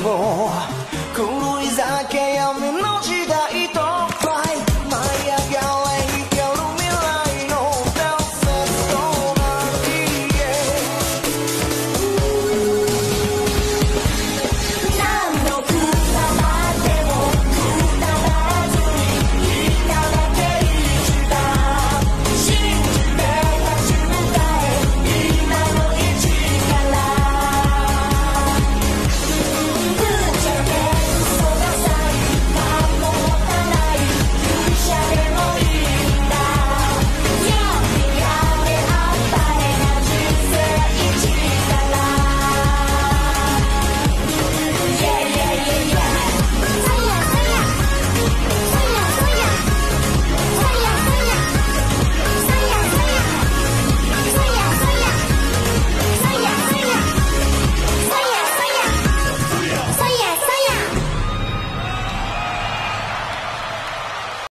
我。